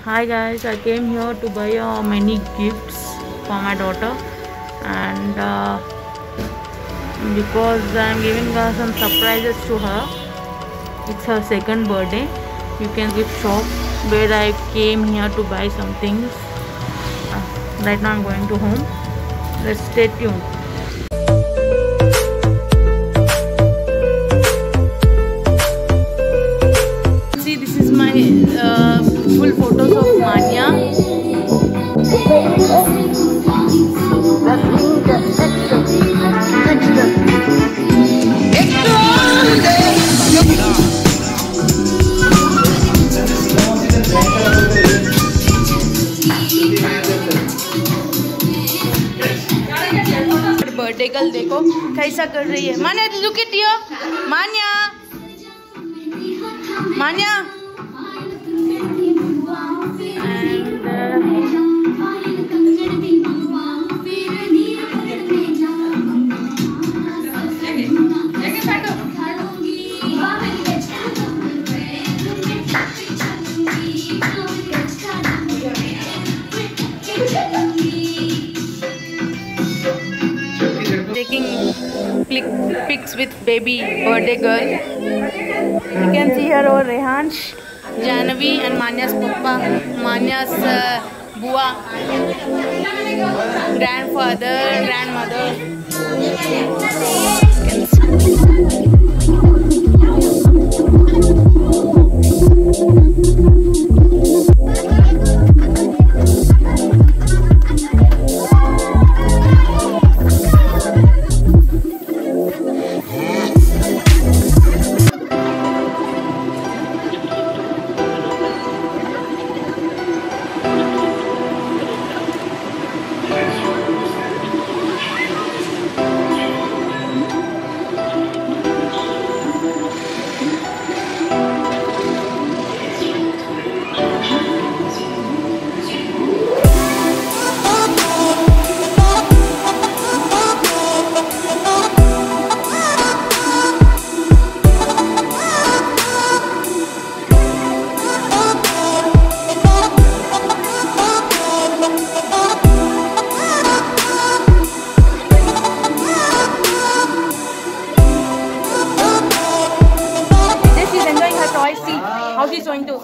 Hi guys, I came here to buy uh, many gifts for my daughter and uh, because I am giving her some surprises to her. It's her second birthday. You can gift shop where I came here to buy some things. Uh, right now I'm going to home. Let's stay tuned. Birthday देखो कैसा कर रही है। Manya look at you Manya. Manya. Taking click pics with baby birthday girl. You can see here or Rehansh, Janavi and Manya's papa, Manya's uh, bua, grandfather, grandmother. how's see how he's going to.